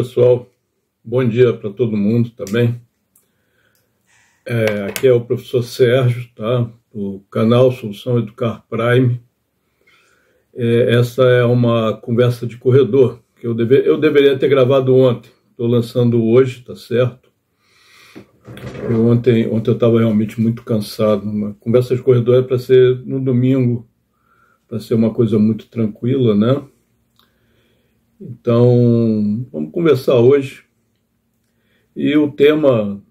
Pessoal. Bom dia para todo mundo também. É, aqui é o professor Sérgio, tá? do canal Solução Educar Prime. É, essa é uma conversa de corredor que eu, deve, eu deveria ter gravado ontem. Estou lançando hoje, tá certo? Eu, ontem, ontem eu estava realmente muito cansado. Uma conversa de corredor é para ser no domingo, para ser uma coisa muito tranquila, né? Então, vamos conversar hoje. E o tema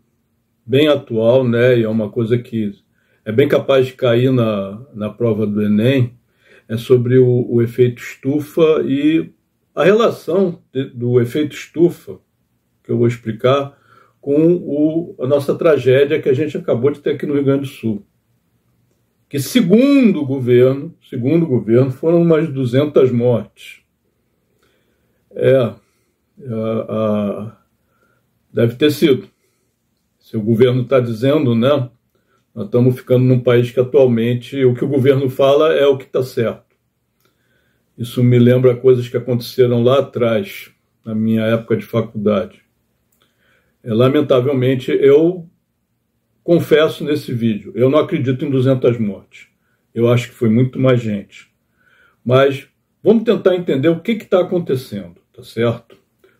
bem atual, né, e é uma coisa que é bem capaz de cair na, na prova do Enem, é sobre o, o efeito estufa e a relação de, do efeito estufa, que eu vou explicar, com o, a nossa tragédia que a gente acabou de ter aqui no Rio Grande do Sul. Que, segundo o governo, segundo o governo, foram umas 200 mortes. É, a, a, deve ter sido. Se o governo está dizendo, né? Nós estamos ficando num país que atualmente o que o governo fala é o que está certo. Isso me lembra coisas que aconteceram lá atrás, na minha época de faculdade. É, lamentavelmente, eu confesso nesse vídeo, eu não acredito em 200 mortes. Eu acho que foi muito mais gente. Mas vamos tentar entender o que está acontecendo, tá certo?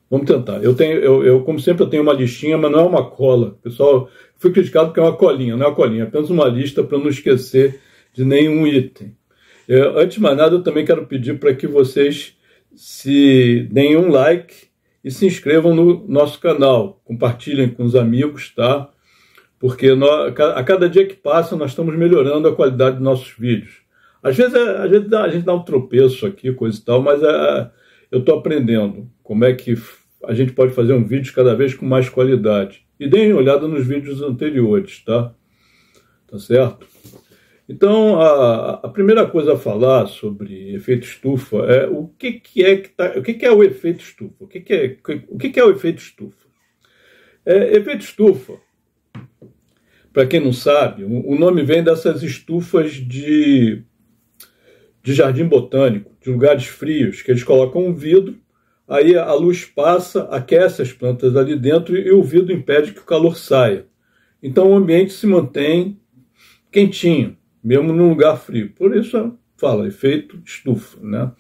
Vamos tentar. Eu tenho, eu, eu, como sempre, eu tenho uma listinha, mas não é uma cola. Pessoal, fui criticado porque é uma colinha, não é uma colinha, é apenas uma lista para não esquecer de nenhum item. Eu, antes de mais nada, eu também quero pedir para que vocês se deem um like e se inscrevam no nosso canal, compartilhem com os amigos, tá? Porque nós, a cada dia que passa, nós estamos melhorando a qualidade dos nossos vídeos. Às vezes, é, a gente dá um tropeço aqui, coisa e tal, mas é, eu estou aprendendo como é que a gente pode fazer um vídeo cada vez com mais qualidade. E deem olhada nos vídeos anteriores, tá? Tá certo? Então, a, a primeira coisa a falar sobre efeito estufa é o que, que é que tá, o que, que é o efeito estufa? O que, que é o que, que é o efeito estufa? É, efeito estufa, para quem não sabe, o, o nome vem dessas estufas de de jardim botânico, de lugares frios, que eles colocam um vidro aí a luz passa, aquece as plantas ali dentro e o vidro impede que o calor saia. Então o ambiente se mantém quentinho, mesmo num lugar frio. Por isso fala efeito estufa, né?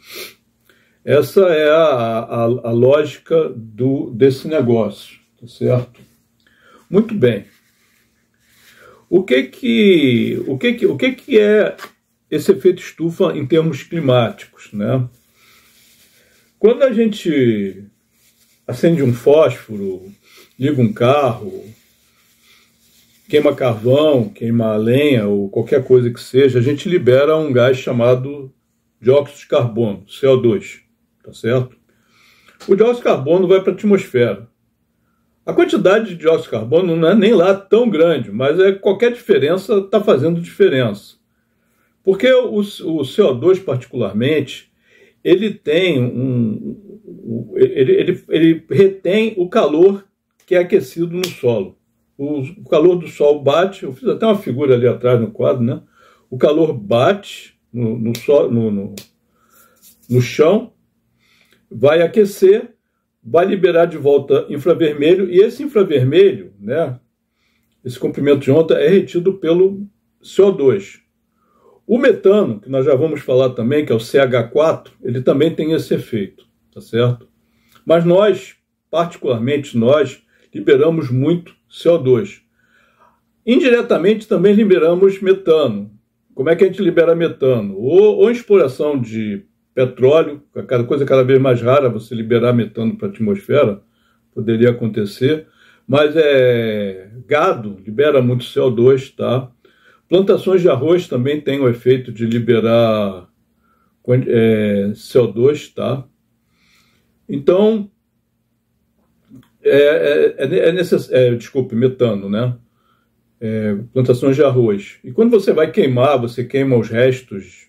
Essa é a, a, a lógica do, desse negócio, tá certo? Muito bem. O que que, o que que, o que que é esse efeito estufa em termos climáticos, né? Quando a gente acende um fósforo, liga um carro, queima carvão, queima lenha ou qualquer coisa que seja, a gente libera um gás chamado dióxido de carbono, CO2, tá certo? O dióxido de carbono vai para a atmosfera. A quantidade de dióxido de carbono não é nem lá tão grande, mas é qualquer diferença está fazendo diferença. Porque o, o CO2 particularmente, ele tem um. Ele, ele, ele retém o calor que é aquecido no solo. O, o calor do sol bate, eu fiz até uma figura ali atrás no quadro, né? O calor bate no, no, no, no, no chão, vai aquecer, vai liberar de volta infravermelho, e esse infravermelho, né, esse comprimento de onda, é retido pelo CO2. O metano, que nós já vamos falar também, que é o CH4, ele também tem esse efeito, tá certo? Mas nós, particularmente nós, liberamos muito CO2. Indiretamente também liberamos metano. Como é que a gente libera metano? Ou, ou exploração de petróleo, cada coisa cada vez mais rara você liberar metano para a atmosfera, poderia acontecer, mas é gado libera muito CO2, tá? Plantações de arroz também têm o efeito de liberar é, CO2, tá? Então, é, é, é necessário, é, desculpe, metano, né? É, plantações de arroz. E quando você vai queimar, você queima os restos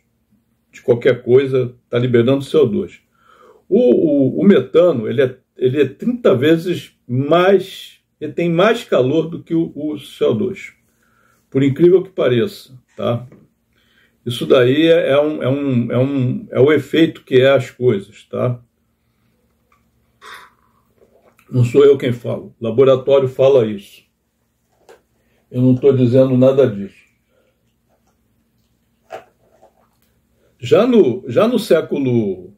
de qualquer coisa, está liberando CO2. O, o, o, metano, ele é, ele é 30 vezes mais, ele tem mais calor do que o, o CO2 por incrível que pareça, tá? Isso daí é, é, um, é, um, é, um, é o efeito que é as coisas, tá? Não sou eu quem falo. O laboratório fala isso. Eu não estou dizendo nada disso. Já no, já no século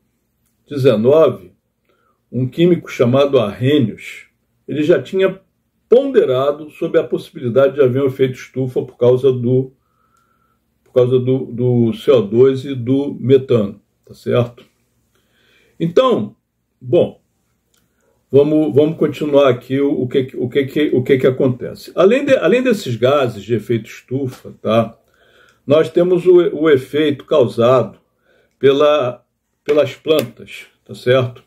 XIX, um químico chamado Arrhenius, ele já tinha ponderado sobre a possibilidade de haver um efeito estufa por causa do, por causa do, do CO2 e do metano, tá certo? Então, bom, vamos, vamos continuar aqui o, o, que, o, que, o que, que acontece. Além, de, além desses gases de efeito estufa, tá? nós temos o, o efeito causado pela, pelas plantas, tá certo?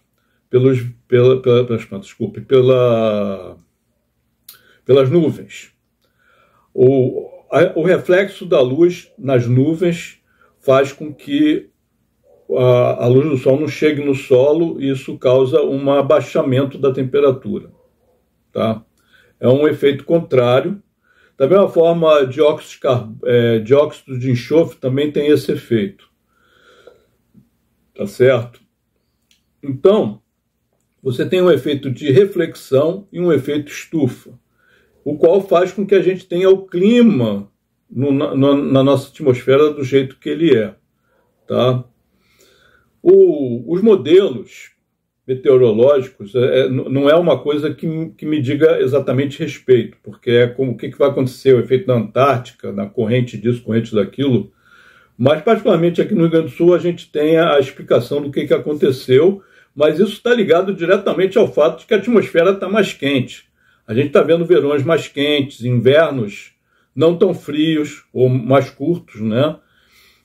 Pelos, pela, pela, pelas plantas, desculpe, pela, pelas nuvens. O, a, o reflexo da luz nas nuvens faz com que a, a luz do sol não chegue no solo e isso causa um abaixamento da temperatura. Tá? É um efeito contrário. Da mesma forma, dióxido, é, dióxido de enxofre também tem esse efeito. Tá certo? Então, você tem um efeito de reflexão e um efeito estufa, o qual faz com que a gente tenha o clima no, na, na, nossa atmosfera do jeito que ele é. Tá? O, os modelos meteorológicos é, é não é uma coisa que, que me diga exatamente respeito, porque é como o que, que vai acontecer, o efeito na Antártica, na corrente disso, corrente daquilo. Mas, particularmente aqui no Rio Grande do Sul, a gente tem a explicação do que, que aconteceu, mas isso está ligado diretamente ao fato de que a atmosfera está mais quente. A gente está vendo verões mais quentes, invernos não tão frios ou mais curtos, né?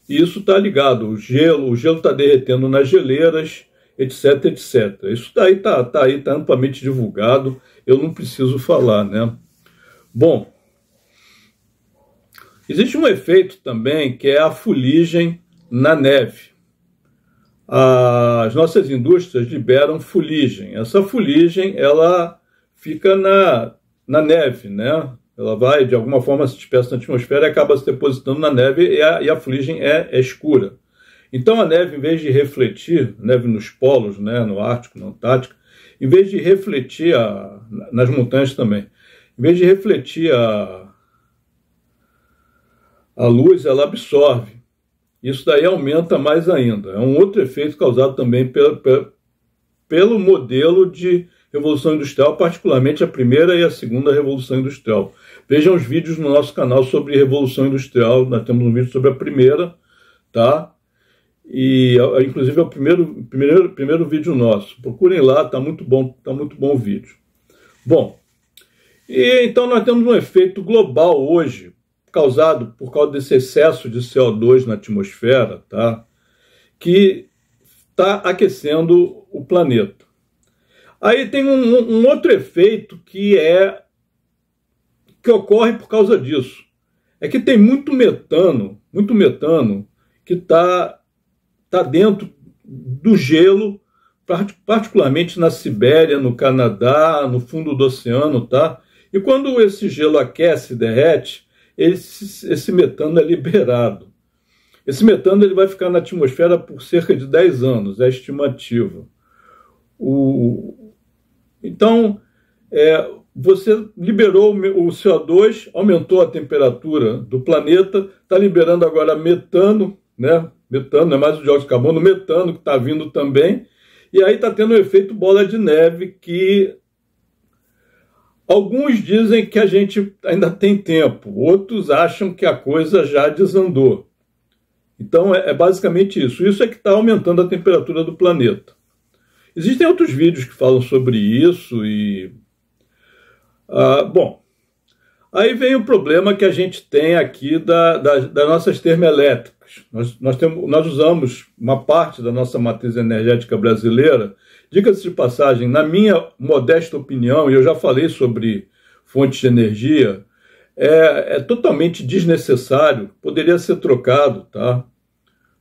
E isso está ligado, o gelo, o gelo está derretendo nas geleiras, etc, etc. Isso daí está tá aí, está amplamente divulgado, eu não preciso falar, né? Bom, existe um efeito também que é a fuligem na neve. As nossas indústrias liberam fuligem. Essa fuligem, ela fica na, na neve, né? ela vai, de alguma forma, se dispersa na atmosfera e acaba se depositando na neve e a, e a fuligem é, é, escura. Então a neve, em vez de refletir, neve nos polos, né, no Ártico, na Antártica, em vez de refletir a, nas montanhas também, em vez de refletir a, a luz, ela absorve. Isso daí aumenta mais ainda. É um outro efeito causado também pelo, pelo, pelo modelo de Revolução Industrial, particularmente a primeira e a segunda Revolução Industrial. Vejam os vídeos no nosso canal sobre Revolução Industrial, nós temos um vídeo sobre a primeira, tá? E inclusive é o primeiro, primeiro, primeiro vídeo nosso. Procurem lá, tá muito bom, tá muito bom o vídeo. Bom, e então nós temos um efeito global hoje, causado por causa desse excesso de CO2 na atmosfera, tá? Que está aquecendo o planeta. Aí tem um, um, outro efeito que é que ocorre por causa disso. É que tem muito metano, muito metano que está tá dentro do gelo, particularmente na Sibéria, no Canadá, no fundo do oceano, tá? E quando esse gelo aquece e derrete, esse, esse metano é liberado. Esse metano ele vai ficar na atmosfera por cerca de 10 anos, é a estimativa. O, então, é, você liberou o CO2, aumentou a temperatura do planeta, está liberando agora metano, né? Metano, não é mais o dióxido de carbono, metano que está vindo também. E aí está tendo um efeito bola de neve que alguns dizem que a gente ainda tem tempo, outros acham que a coisa já desandou. Então é, é basicamente isso. Isso é que está aumentando a temperatura do planeta. Existem outros vídeos que falam sobre isso e. Ah, bom, aí vem o problema que a gente tem aqui da, da, das nossas termoelétricas. Nós, nós, temos, nós usamos uma parte da nossa matriz energética brasileira. Diga-se de passagem, na minha modesta opinião, e eu já falei sobre fontes de energia, é, é totalmente desnecessário, poderia ser trocado, tá?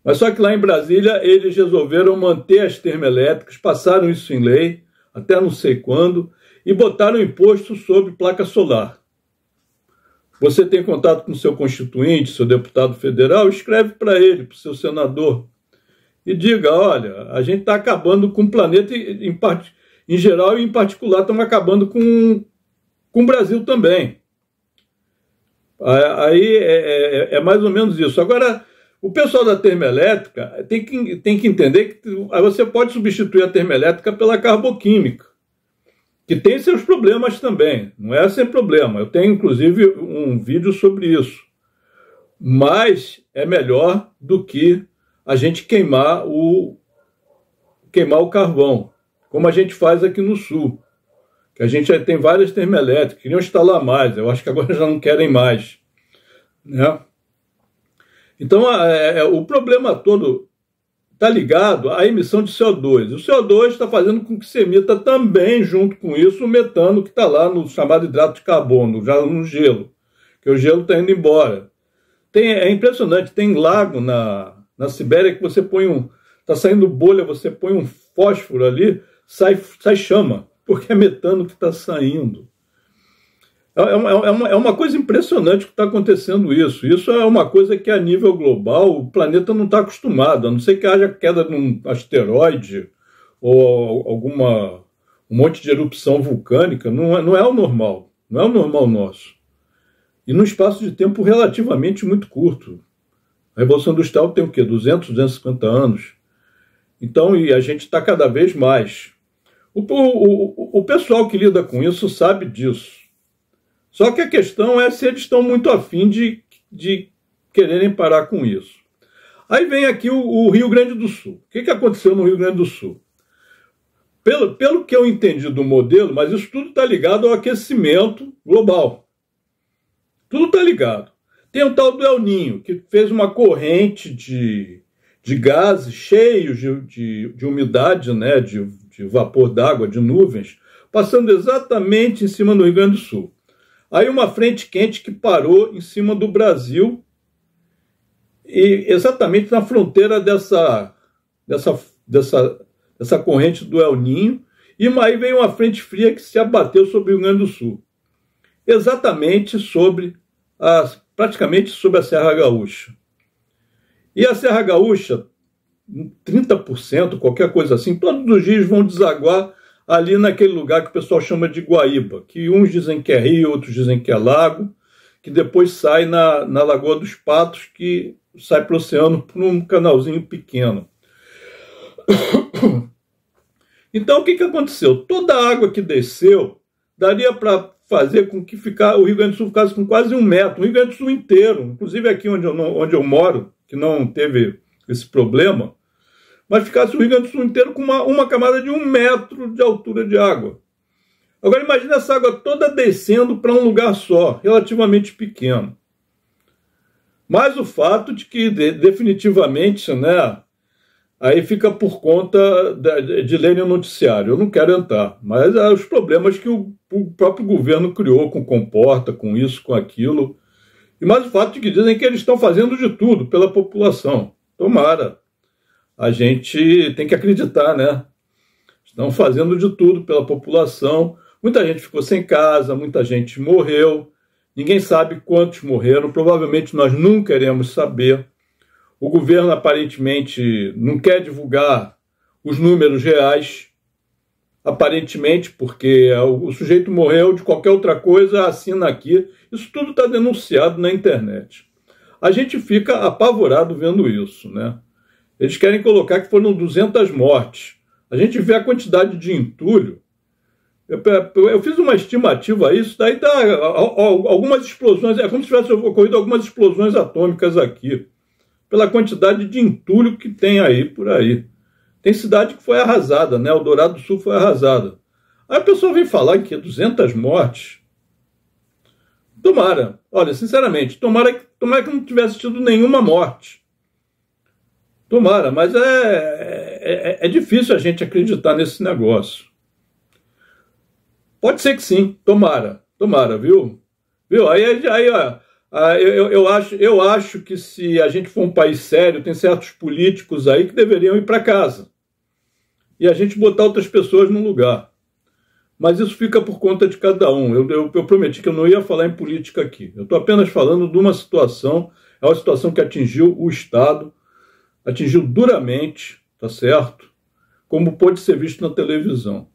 Mas só que lá em Brasília eles resolveram manter as termoelétricas, passaram isso em lei, até não sei quando, e botaram imposto sobre placa solar. Você tem contato com seu constituinte, seu deputado federal, escreve para ele, para o seu senador, e diga: olha, a gente está acabando com o planeta, em, em geral e em particular estão acabando com, com o Brasil também. Aí é, é, é, mais ou menos isso. Agora, o pessoal da termoelétrica tem que, tem que entender que você pode substituir a termoelétrica pela carboquímica, que tem seus problemas também. Não é sem problema. Eu tenho, inclusive, um vídeo sobre isso. Mas é melhor do que a gente queimar o, queimar o carvão, como a gente faz aqui no sul. Que a gente tem várias termoelétricas, queriam instalar mais, eu acho que agora já não querem mais. Né? Então, é, é, o problema todo está ligado à emissão de CO2. O CO2 está fazendo com que se emita também, junto com isso, o metano que está lá no chamado hidrato de carbono, já no gelo, que o gelo está indo embora. Tem, é impressionante, tem lago na, na Sibéria que você põe um. Está saindo bolha, você põe um fósforo ali, sai, sai chama, porque é metano que está saindo. É, é uma, é, uma, é uma coisa impressionante que está acontecendo isso. Isso é uma coisa que, a nível global, o planeta não está acostumado, a não ser que haja queda de um asteroide ou alguma um monte de erupção vulcânica, não é, não é o normal, não é o normal nosso. E num espaço de tempo relativamente muito curto. A Revolução Industrial tem o quê? 200, 250 anos. Então, e a gente está cada vez mais. O, o, o pessoal que lida com isso sabe disso. Só que a questão é se eles estão muito afim de, de quererem parar com isso. Aí vem aqui o, o Rio Grande do Sul. O que, que aconteceu no Rio Grande do Sul? Pelo, pelo que eu entendi do modelo, mas isso tudo está ligado ao aquecimento global. Tudo está ligado. Tem o tal do El Ninho, que fez uma corrente de, de gases cheios de, de, de umidade, né, de, de vapor d'água, de nuvens, passando exatamente em cima do Rio Grande do Sul. Aí uma frente quente que parou em cima do Brasil e exatamente na fronteira dessa, dessa, dessa, dessa corrente do El Ninho, e aí veio uma frente fria que se abateu sobre o Rio Grande do Sul, exatamente sobre as praticamente sobre a Serra Gaúcha. E a Serra Gaúcha, 30%, qualquer coisa assim, todos os dias vão desaguar ali naquele lugar que o pessoal chama de Guaíba, que uns dizem que é rio, outros dizem que é lago, que depois sai na, na Lagoa dos Patos, que sai para o oceano por um canalzinho pequeno. Então, o que, que aconteceu? Toda a água que desceu daria para fazer com que ficar, o Rio Grande do Sul ficasse com quase um metro, o Rio Grande do Sul inteiro, inclusive aqui onde eu, onde eu moro, que não teve esse problema, mas ficasse o Rio Grande do Sul inteiro com uma, uma camada de um metro de altura de água. Agora imagine essa água toda descendo para um lugar só, relativamente pequeno. Mas o fato de que de, definitivamente, né, aí fica por conta de, de no noticiário. Eu não quero entrar, mas é os problemas que o, o, próprio governo criou com comporta, com isso, com aquilo. E mais o fato de que dizem que eles estão fazendo de tudo pela população. Tomara. A gente tem que acreditar, né? Estão fazendo de tudo pela população. Muita gente ficou sem casa, muita gente morreu. Ninguém sabe quantos morreram. Provavelmente nós nunca iremos saber. O governo aparentemente não quer divulgar os números reais, aparentemente, porque o sujeito morreu de qualquer outra coisa, assina aqui. Isso tudo está denunciado na internet. A gente fica apavorado vendo isso, né? Eles querem colocar que foram 200 mortes. A gente vê a quantidade de entulho. Eu, eu fiz uma estimativa a isso, daí dá algumas explosões, é como se tivesse ocorrido algumas explosões atômicas aqui pela quantidade de entulho que tem aí por aí. Tem cidade que foi arrasada, né? O Dourado do Sul foi arrasada. Aí a pessoa vem falar que 200 mortes. Tomara, olha, sinceramente, tomara, tomara que não tivesse tido nenhuma morte. Tomara, mas é, é, é difícil a gente acreditar nesse negócio. Pode ser que sim, tomara, tomara, viu? Viu? Aí, aí ó, ah, eu, eu, acho, eu acho que se a gente for um país sério, tem certos políticos aí que deveriam ir para casa. E a gente botar outras pessoas no lugar. Mas isso fica por conta de cada um. Eu, eu, eu prometi que eu não ia falar em política aqui. Eu estou apenas falando de uma situação, é uma situação que atingiu o Estado, atingiu duramente, tá certo? Como pode ser visto na televisão.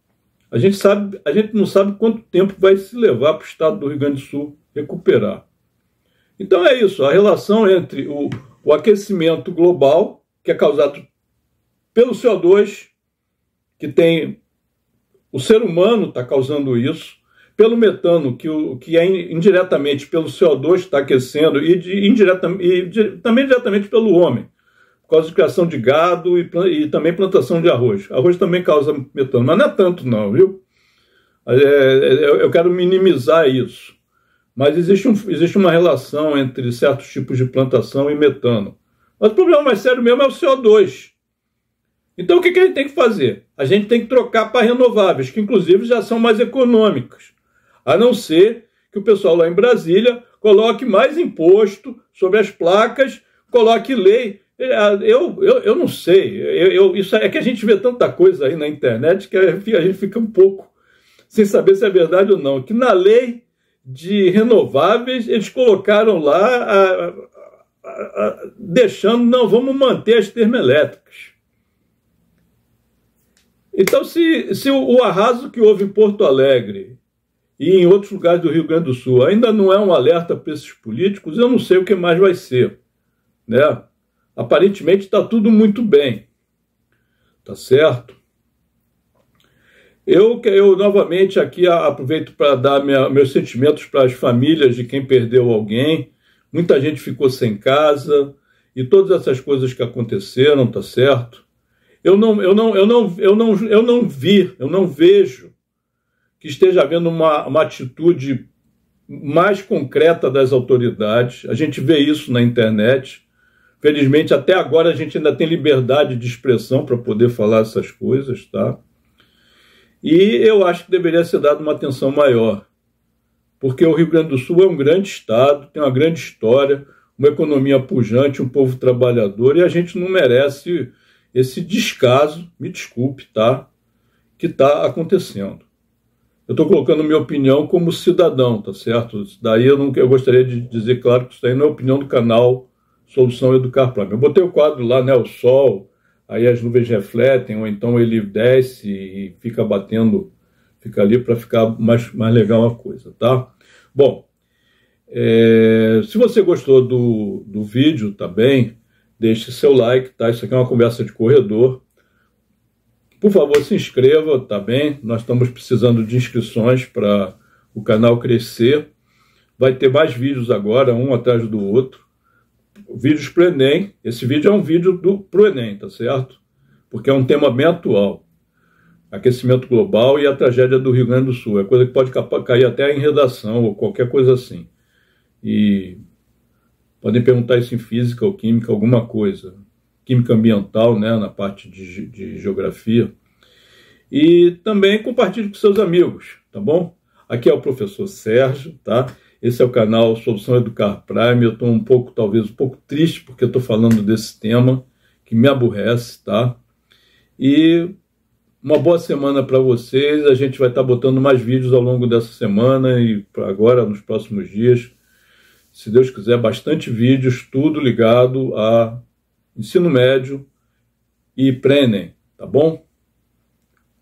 A gente, sabe, a gente não sabe quanto tempo vai se levar para o estado do Rio Grande do Sul recuperar. Então é isso, a relação entre o, o aquecimento global, que é causado pelo CO2, que tem. O ser humano está causando isso, pelo metano, que, o, que é indiretamente pelo CO2 está aquecendo, e, de, indireta, e de, também diretamente pelo homem, por causa de criação de gado e, e, também plantação de arroz. Arroz também causa metano, mas não é tanto, não, viu? É, é eu quero minimizar isso. Mas existe, um, existe uma relação entre certos tipos de plantação e metano. Mas o problema mais sério mesmo é o CO2. Então o que, que a gente tem que fazer? A gente tem que trocar para renováveis, que inclusive já são mais econômicas. A não ser que o pessoal lá em Brasília coloque mais imposto sobre as placas, coloque lei. Eu, eu, eu não sei. Eu, eu, isso é que a gente vê tanta coisa aí na internet que a gente fica um pouco sem saber se é verdade ou não. Que na lei de renováveis eles colocaram lá a, a, a, deixando, não, vamos manter as termoelétricas. Então, se, se o, o arraso que houve em Porto Alegre e em outros lugares do Rio Grande do Sul ainda não é um alerta para esses políticos, eu não sei o que mais vai ser. Né? Aparentemente está tudo muito bem. Tá certo? Eu, eu novamente aqui aproveito para dar minha, meus sentimentos para as famílias de quem perdeu alguém. Muita gente ficou sem casa e todas essas coisas que aconteceram, tá certo? Eu não, eu não, eu não, eu não, eu não vi, eu não vejo que esteja havendo uma, uma atitude mais concreta das autoridades. A gente vê isso na internet. Felizmente, até agora a gente ainda tem liberdade de expressão para poder falar essas coisas, tá? E eu acho que deveria ser dada uma atenção maior, porque o Rio Grande do Sul é um grande estado, tem uma grande história, uma economia pujante, um povo trabalhador, e a gente não merece esse descaso, me desculpe, tá? Que está acontecendo. Eu estou colocando minha opinião como cidadão, tá certo? Daí eu, não, eu gostaria de dizer, claro, que isso daí não é opinião do canal Solução Educar Prime. Eu botei o quadro lá, né? O sol, aí as nuvens refletem, ou então ele desce e fica batendo, fica ali para ficar mais, mais legal a coisa, tá? Bom, é, se você gostou do, do vídeo, tá bem? deixe seu like, tá? Isso aqui é uma conversa de corredor. Por favor, se inscreva, tá bem? Nós estamos precisando de inscrições para o canal crescer. Vai ter mais vídeos agora, um atrás do outro. Vídeos para o Enem. Esse vídeo é um vídeo para o Enem, tá certo? Porque é um tema bem atual. Aquecimento global e a tragédia do Rio Grande do Sul. É coisa que pode cair até em redação ou qualquer coisa assim. E Podem perguntar isso em física ou química, alguma coisa. Química ambiental, né, na parte de, de geografia. E também compartilhe com seus amigos, tá bom? Aqui é o professor Sérgio, tá? Esse é o canal Solução Educar Prime. Eu estou um pouco, talvez, um pouco triste porque estou falando desse tema que me aborrece, tá? E uma boa semana para vocês. A gente vai estar tá botando mais vídeos ao longo dessa semana e agora, nos próximos dias se Deus quiser, bastante vídeos, tudo ligado a ensino médio e pré tá bom?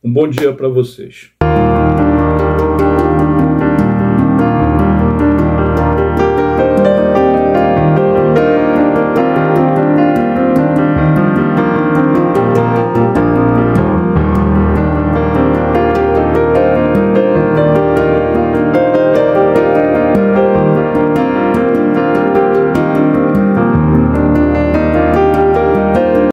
Um bom dia para vocês.